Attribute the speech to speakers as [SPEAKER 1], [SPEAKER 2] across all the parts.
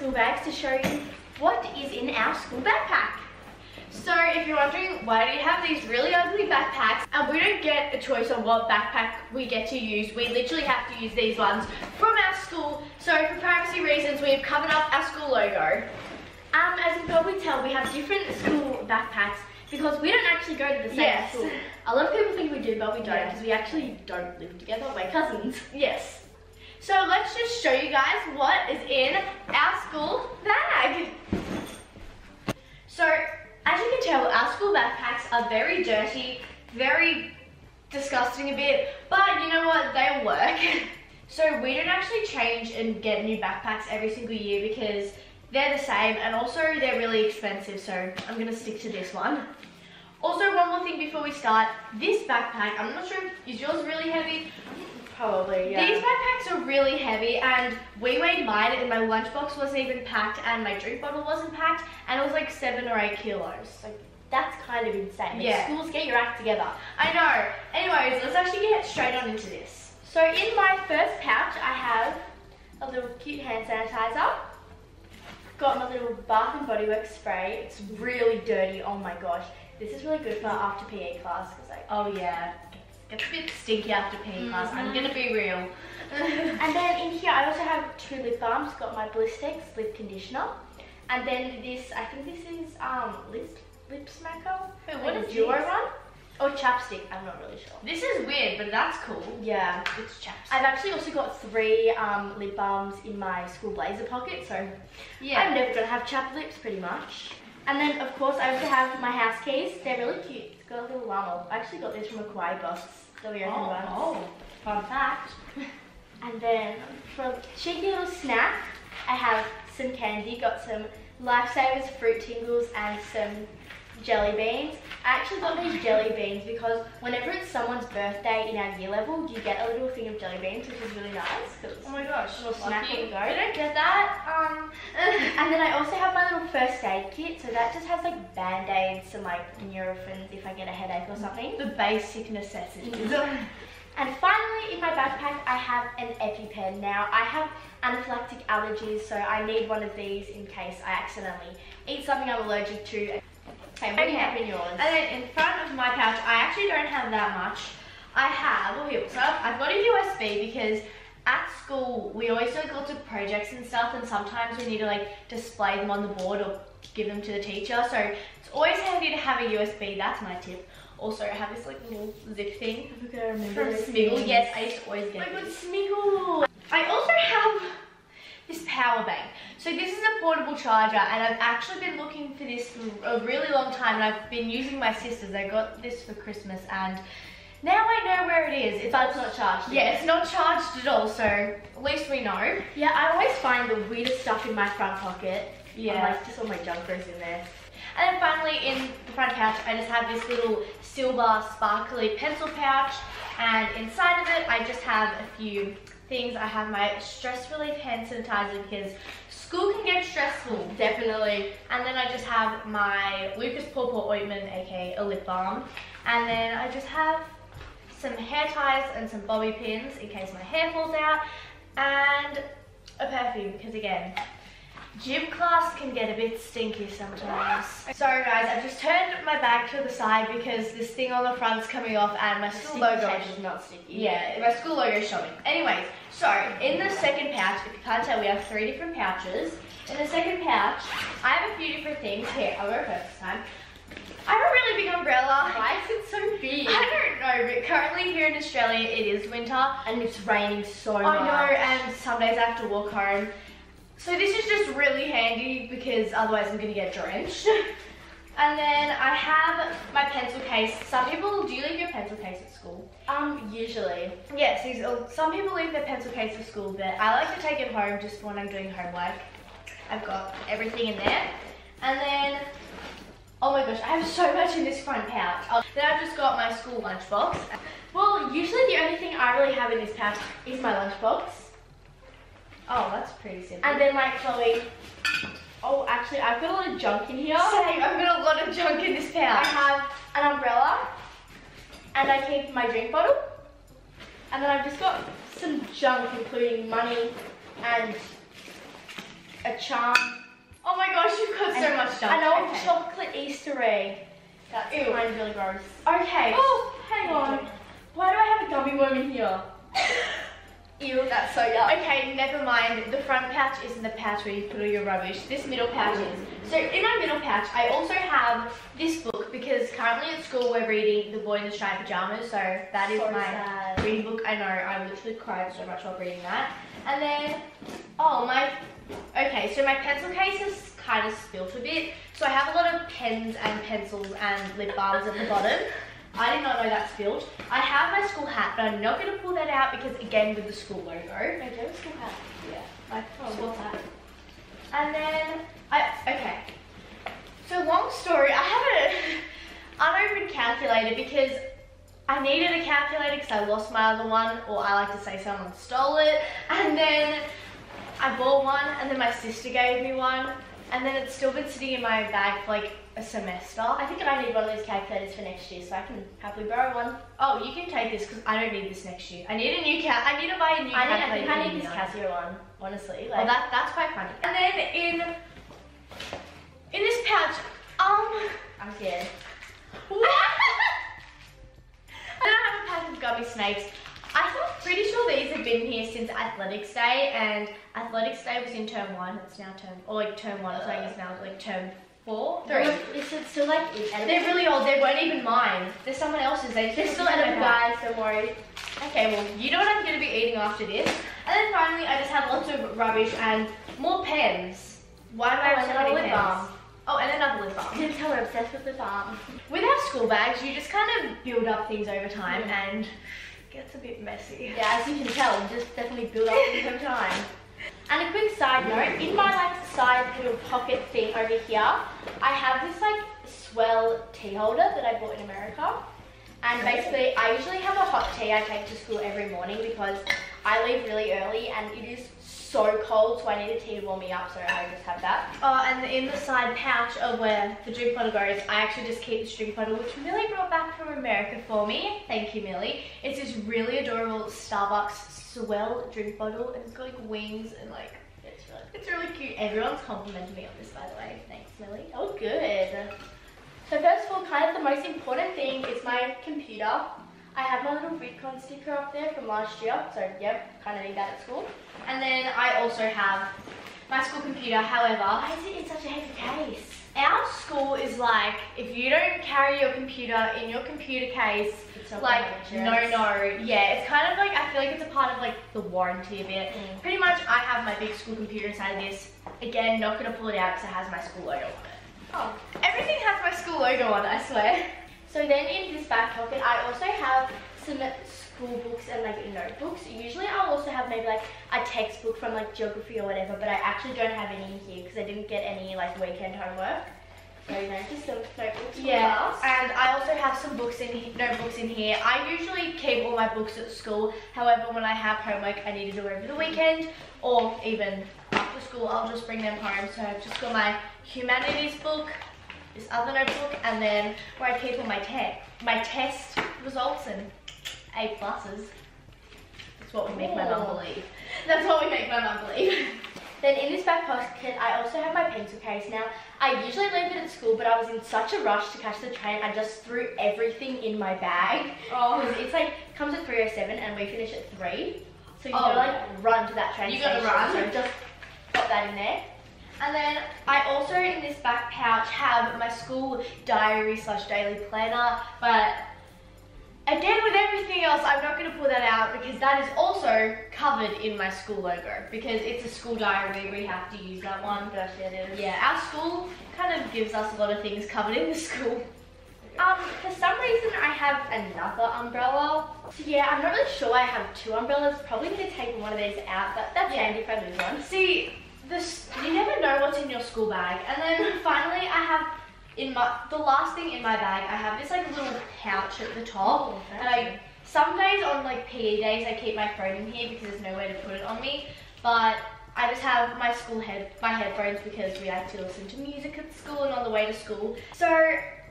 [SPEAKER 1] school bags to show you what is in our school backpack.
[SPEAKER 2] So if you're wondering why do you have these really ugly backpacks and we don't get a choice on what backpack we get to use, we literally have to use these ones from our school. So for privacy reasons, we've covered up our school logo.
[SPEAKER 1] Um, as you can probably tell, we have different school backpacks because we don't actually go to the same
[SPEAKER 2] Yes.
[SPEAKER 1] school. A lot of people think we do, but we don't
[SPEAKER 2] Yeah.
[SPEAKER 1] because we actually don't live together. We're cousins.
[SPEAKER 2] Yes. So let's just show you guys what is in our school bag. So as you can tell, our school backpacks are very dirty, very disgusting a bit, but you know what, they'll work. So we don't actually change and get new backpacks every single year because they're the same and also they're really expensive, so I'm gonna stick to this one. Also, one more thing before we start, this backpack, I'm not sure, is yours really heavy?
[SPEAKER 1] Probably, yeah.
[SPEAKER 2] These backpacks are really heavy and we weighed mine and my lunchbox wasn't even packed and my drink bottle wasn't packed and it was like seven or eight kilos.
[SPEAKER 1] Like, that's kind of insane. Like,
[SPEAKER 2] Yeah.
[SPEAKER 1] Schools get your act together.
[SPEAKER 2] I know. Anyways, let's actually get straight on into this.
[SPEAKER 1] So in my first pouch, I have a little cute hand sanitizer. Got my little Bath and Body Works spray. It's really dirty. Oh my gosh. This is really good for after PE class because like.
[SPEAKER 2] Oh yeah, it's a bit stinky after PE class, I'm
[SPEAKER 1] Mhm.
[SPEAKER 2] gonna be real.
[SPEAKER 1] And then in here, I also have two lip balms. Got my Blistex lip conditioner, and then this. I think this is um lip lip smacker.
[SPEAKER 2] Wait, what
[SPEAKER 1] Like
[SPEAKER 2] is
[SPEAKER 1] duo
[SPEAKER 2] this?
[SPEAKER 1] run? Or chapstick. I'm not really sure.
[SPEAKER 2] This is weird, but that's cool.
[SPEAKER 1] Yeah.
[SPEAKER 2] It's chapstick.
[SPEAKER 1] I've actually also got three um, lip balms in my school blazer pocket, so
[SPEAKER 2] yeah.
[SPEAKER 1] I'm never gonna have chap lips pretty much. And then of course I also have my house keys. They're really cute. Got a little llama. I actually got this from a kawaii box that we opened oh, once.
[SPEAKER 2] Oh, fun fact.
[SPEAKER 1] And then for a cheeky little snack, I have some candy. Got some Lifesavers fruit tingles and some jelly beans. I actually got these jelly beans because whenever it's someone's birthday in our year level, you get a little thing of jelly beans, which is really nice.
[SPEAKER 2] Oh my gosh,
[SPEAKER 1] Little snack on the go.
[SPEAKER 2] I don't get that. Um.
[SPEAKER 1] and then I also have my little first aid kit, so that just has like band-aids, some like Nurofen if I get a headache or something.
[SPEAKER 2] the basic necessities.
[SPEAKER 1] And finally, in my backpack, I have an EpiPen. Now, I have anaphylactic allergies, so I need one of these in case I accidentally eat something I'm allergic to. Okay, what do you have in yours?
[SPEAKER 2] And then in front of my pouch, I actually don't have that much. I have, oh here, so I've got a USB because at school we always do lots of projects and stuff and sometimes we need to like display them on the board or give them to the teacher. So it's always handy to have a USB, that's my tip. Also I have this like little zip thing
[SPEAKER 1] I remember
[SPEAKER 2] from Smiggle. Yes, I used to always get.
[SPEAKER 1] Oh my god. Smiggle!
[SPEAKER 2] I also have this power bank. So this is a portable charger and I've actually been looking for this for a really long time and I've been using my sister's. I got this for Christmas and now I know where it is. It's
[SPEAKER 1] But it's not charged.
[SPEAKER 2] yeah,
[SPEAKER 1] yet.
[SPEAKER 2] it's not charged at all, so at least we know.
[SPEAKER 1] Yeah, I always find the weirdest stuff in my front pocket.
[SPEAKER 2] Yeah.
[SPEAKER 1] Like, just all my junk goes in there.
[SPEAKER 2] And then finally in the front pouch, I just have this little silver sparkly pencil pouch and inside of it, I just have a few things. I have my stress relief hand sanitizer because school can get stressful.
[SPEAKER 1] Definitely.
[SPEAKER 2] And then I just have my Lucas Papaw ointment, aka a lip balm. And then I just have some hair ties and some bobby pins in case my hair falls out. And a perfume, because again, gym class can get a bit stinky sometimes. Sorry guys, I've just turned my bag to the side because this thing on the front's coming off and my school logo
[SPEAKER 1] is not sticky.
[SPEAKER 2] yeah, my school logo is showing. Anyways, so in the second pouch, if you can't tell, we have three different pouches. In the second pouch, I have a few different things. Here, I'll go first this time. I have a really big umbrella.
[SPEAKER 1] Why is it so big?
[SPEAKER 2] I don't know, but currently here in Australia it is winter.
[SPEAKER 1] And it's raining so
[SPEAKER 2] I
[SPEAKER 1] much.
[SPEAKER 2] know, and some days I have to walk home. So this is just really handy because otherwise I'm gonna get drenched. and then I have my pencil case. Some people, do you leave your pencil case at school?
[SPEAKER 1] Um, usually.
[SPEAKER 2] Yes, these- uh, some people leave their pencil case at school, but I like to take it home just when I'm doing homework. I've got everything in there. And then, oh my gosh, I have so much in this front pouch. Oh, then I've just got my school lunchbox.
[SPEAKER 1] Well, usually the only thing I really have in this pouch is my lunchbox.
[SPEAKER 2] Oh, that's pretty simple.
[SPEAKER 1] And then like Chloe. Oh, actually, I've got a lot of junk in here.
[SPEAKER 2] Same, I've got a lot of junk in this
[SPEAKER 1] I have an umbrella, and I keep my drink bottle, and then I've just got some junk, including money and a charm.
[SPEAKER 2] Oh my gosh, you've got so
[SPEAKER 1] and
[SPEAKER 2] much stuff.
[SPEAKER 1] An old
[SPEAKER 2] okay.
[SPEAKER 1] chocolate Easter egg. That's
[SPEAKER 2] Ew.
[SPEAKER 1] kind of really gross.
[SPEAKER 2] Okay.
[SPEAKER 1] Oh, hang on. Why do I have a gummy worm in here? Ew, that's so yuck.
[SPEAKER 2] Okay, never mind. The front pouch isn't the pouch where you put all your rubbish. This middle pouch is. So in my middle pouch, I also have this book because currently at school we're reading The Boy in the Striped Pajamas. So that is
[SPEAKER 1] So
[SPEAKER 2] my
[SPEAKER 1] sad.
[SPEAKER 2] reading book. I know, I literally cried so much while reading that. And then, oh my, okay, so my pencil case is kind of spilt a bit. So I have a lot of pens and pencils and lip balms at the bottom. I did not know that spilled. I have my school hat, but I'm not going to pull that out because again with the school logo.
[SPEAKER 1] I school hat.
[SPEAKER 2] Yeah.
[SPEAKER 1] My
[SPEAKER 2] School hat. And then I okay. So long story. I have an unopened calculator because I needed a calculator because I lost my other one, or I like to say someone stole it. And then I bought one, and then my sister gave me one, and then it's still been sitting in my bag for like a semester.
[SPEAKER 1] I think I need one of those calculators for next year, so I can happily borrow one.
[SPEAKER 2] Oh, you can take this because I don't need this next year. I need a new cal. I need to buy a new
[SPEAKER 1] I, need, I
[SPEAKER 2] calculator.
[SPEAKER 1] think I need this. Casio one, honestly.
[SPEAKER 2] Well,
[SPEAKER 1] Like,
[SPEAKER 2] that that's quite funny. And then in in this pouch, um,
[SPEAKER 1] I'm scared.
[SPEAKER 2] then I have a pack of gummy snakes. I'm pretty sure these have been here since Athletics Day, and Athletics Day was in term one. It's now term, or like term one. I think it's now like term four, three.
[SPEAKER 1] Is it still like edible?
[SPEAKER 2] They're really old. They weren't even mine. They're someone else's. They,
[SPEAKER 1] They're still edible, guys, don't worry.
[SPEAKER 2] Okay, well, you know what I'm going to be eating after this. And then finally, I just had lots of rubbish and more pens. Why do I
[SPEAKER 1] Oh,
[SPEAKER 2] have
[SPEAKER 1] and
[SPEAKER 2] so many
[SPEAKER 1] lip balm.
[SPEAKER 2] Oh, and another lip balm.
[SPEAKER 1] You can tell we're obsessed with the balm.
[SPEAKER 2] With our school bags, you just kind of build up things over time
[SPEAKER 1] Mm.
[SPEAKER 2] and gets a bit messy.
[SPEAKER 1] Yeah, as you can tell, just definitely build up over time. And a quick side note, in my like side little pocket thing over here, I have this like S'well tea holder that I bought in America. And basically, I usually have a hot tea I take to school every morning because I leave really early and it is so cold, so I need a tea to warm me up, so I just have that.
[SPEAKER 2] Oh, and in the side pouch of where the drink bottle goes, I actually just keep this drink bottle, which Millie brought back from America for me. Thank you, Millie. It's this really adorable Starbucks S'well drink bottle, and it's got like wings and like
[SPEAKER 1] It's really
[SPEAKER 2] it's really cute. Everyone's complimenting me on this, by the way. Thanks, Millie.
[SPEAKER 1] Oh, good. So first of all, kind of the most important thing is my computer. I have my little VidCon sticker up there from last year, so yep, kind of need that at school.
[SPEAKER 2] And then I also have my school computer. However,
[SPEAKER 1] Why is it in such a heavy case?
[SPEAKER 2] our school is like if you don't carry your computer in your computer case,
[SPEAKER 1] It's
[SPEAKER 2] like no, no, yeah, it's kind of like I feel like it's a part of like the warranty a bit.
[SPEAKER 1] Mm.
[SPEAKER 2] Pretty much, I have my big school computer inside of this. Again, not gonna pull it out because it has my school logo on it.
[SPEAKER 1] Oh.
[SPEAKER 2] Everything has my school logo on it, I swear.
[SPEAKER 1] So then in this back pocket, I also have some school books and like notebooks. Usually I'll also have maybe like a textbook from like geography or whatever, but I actually don't have any here because I didn't get any like weekend homework. So you know, just some notebooks.
[SPEAKER 2] Yeah,
[SPEAKER 1] class.
[SPEAKER 2] and I also have some books in notebooks in here. I usually keep all my books at school. However, when I have homework I need to do over the weekend or even after school, I'll just bring them home. So I've just got my humanities book, this other notebook, and then where I keep all my te- my test results and A pluses. That's what we make my mum believe. That's what we make my mum believe.
[SPEAKER 1] Then in this back pocket, I also have my pencil case. Now, I usually leave it at school, but I was in such a rush to catch the train, I just threw everything in my bag.
[SPEAKER 2] Oh.
[SPEAKER 1] Because it's like, comes at 3.07 and we finish at 3. So you
[SPEAKER 2] Oh.
[SPEAKER 1] gotta like run to that train
[SPEAKER 2] You gotta run.
[SPEAKER 1] So just pop that in there.
[SPEAKER 2] And then I also in this back pouch have my school diary slash daily planner, but again with everything else, I'm not going to pull that out because that is also covered in my school logo because it's a school diary. We have to use that one.
[SPEAKER 1] It is.
[SPEAKER 2] Yeah, our school kind of gives us a lot of things covered in the school.
[SPEAKER 1] Um, for some reason I have another umbrella. So yeah, I'm not really sure I have two umbrellas. Probably need to take one of these out, but that's
[SPEAKER 2] Yeah.
[SPEAKER 1] handy if I lose one.
[SPEAKER 2] See, this you never know what's in your school bag. And then finally, I have in my the last thing in my bag. I have this like little pouch at the top,
[SPEAKER 1] Oh,
[SPEAKER 2] and I some days on like PE days I keep my phone in here because there's nowhere to put it on me. But I just have my school head my headphones because we like to listen to music at school and on the way to school. So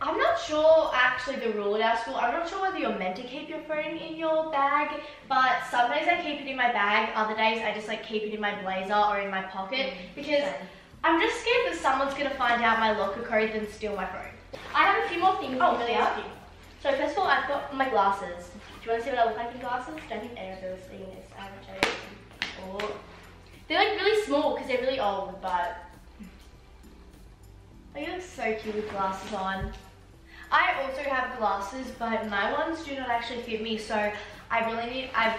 [SPEAKER 2] I'm not sure. Actually the rule at our school. I'm not sure whether you're meant to keep your phone in your bag, but some days I keep it in my bag. Other days I just like keep it in my blazer or in my pocket mm, because
[SPEAKER 1] Same.
[SPEAKER 2] I'm just scared that someone's gonna find out my locker code and steal my phone.
[SPEAKER 1] I have a few more things
[SPEAKER 2] Oh,
[SPEAKER 1] really
[SPEAKER 2] yeah.
[SPEAKER 1] So first of all, I've got my glasses. Do you want to see what I look like in glasses? Don't think any of those seeing this. I haven't shown you. Oh. They're like really small because they're really old, but
[SPEAKER 2] Oh, you look so cute with glasses on. I also have glasses, but my ones do not actually fit me, so I really need. I've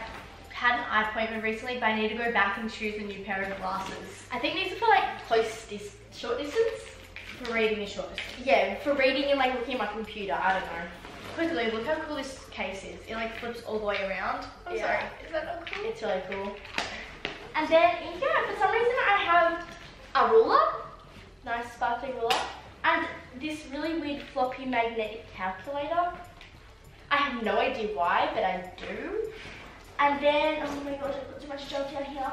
[SPEAKER 2] had an eye appointment recently, but I need to go back and choose a new pair of glasses
[SPEAKER 1] I think these are for like close dis- short distance.
[SPEAKER 2] for reading a short distance.
[SPEAKER 1] Yeah, for reading and like looking at my computer. I don't know.
[SPEAKER 2] Quickly, look how cool this case is. It like flips all the way around. I'm
[SPEAKER 1] Yeah.
[SPEAKER 2] sorry. Is that not cool?
[SPEAKER 1] It's really cool. And then here, for some reason, I have a ruler, nice sparkling ruler, and this really weird floppy magnetic calculator. I have no idea why, but I do. And then, oh my gosh, I've got too much junk down here.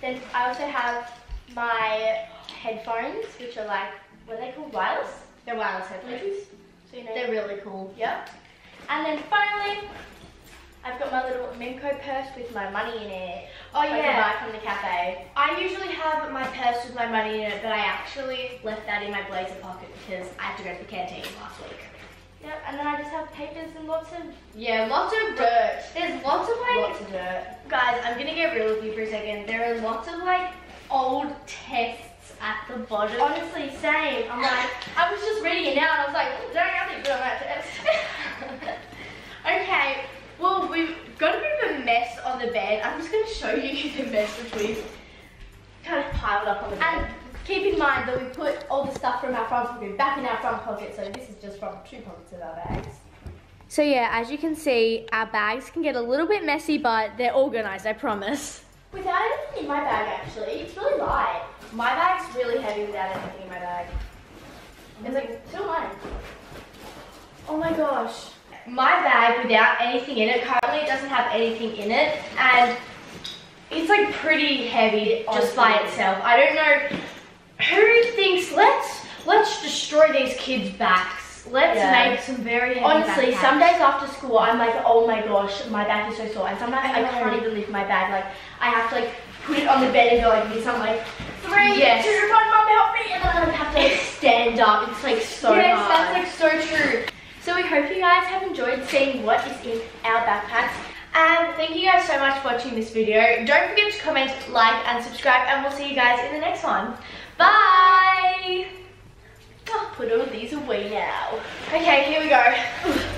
[SPEAKER 1] Then I also have my headphones, which are like, what are they called? Wireless?
[SPEAKER 2] They're wireless headphones.
[SPEAKER 1] So you know.
[SPEAKER 2] They're really cool.
[SPEAKER 1] Yep. And then finally, I've got my little Mimco purse with my money in it.
[SPEAKER 2] Oh
[SPEAKER 1] I can
[SPEAKER 2] yeah.
[SPEAKER 1] buy from the cafe.
[SPEAKER 2] I usually have my purse with my money in it, but I actually left that in my blazer pocket because I had to go to the canteen last week.
[SPEAKER 1] Yep. And then I just have papers and lots of
[SPEAKER 2] Yeah, lots of
[SPEAKER 1] dirt.
[SPEAKER 2] There's lots of like
[SPEAKER 1] Lots of dirt.
[SPEAKER 2] Guys, I'm gonna get real with you for a second. There are lots of like old tests at the bottom.
[SPEAKER 1] Honestly, same. I'm like, I was just reading it now and I was like, dang, I did good on that test.
[SPEAKER 2] okay, well we've got a bit of a mess on the bed. I'm just gonna show you the mess which we've kind of piled up on the bed.
[SPEAKER 1] and keep in mind that we put all the stuff from our front pocket back in our front pocket, so this is just from two pockets of our bags. So yeah, as you can see, our bags can get a little bit messy, but they're organized, I promise. Without anything in my bag, actually, it's really light.
[SPEAKER 2] my bag's really heavy without anything in my bag.
[SPEAKER 1] It's like, still mine.
[SPEAKER 2] Oh my gosh. My bag without anything in it, currently it doesn't have anything in it and it's like pretty heavy just by itself. I don't know who thinks let's let's destroy these kids' backs. Let's
[SPEAKER 1] Yeah.
[SPEAKER 2] make some very heavy
[SPEAKER 1] Honestly,
[SPEAKER 2] backpacks.
[SPEAKER 1] some days after school, I'm like, oh my gosh, my back is so sore. And sometimes
[SPEAKER 2] I
[SPEAKER 1] I, can't even lift my bag. Like, I have to like put it on the bed and go like this. I'm like, three,
[SPEAKER 2] Yes.
[SPEAKER 1] two, one, mom, help me. And then I like, have to like stand up. It's like so
[SPEAKER 2] yes,
[SPEAKER 1] hard.
[SPEAKER 2] that's like so true.
[SPEAKER 1] We hope you guys have enjoyed seeing what is in our backpacks.
[SPEAKER 2] And thank you guys so much for watching this video. Don't forget to comment, like, and subscribe, and we'll see you guys in the next one. Bye!
[SPEAKER 1] Oh, put all these away now.
[SPEAKER 2] Okay, here we go.